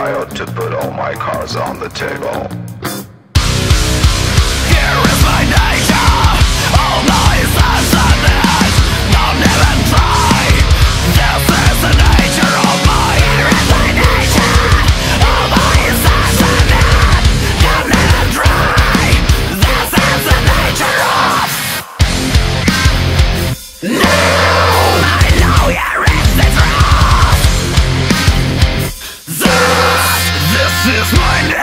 I ought to put all my cards on the table. This is my name.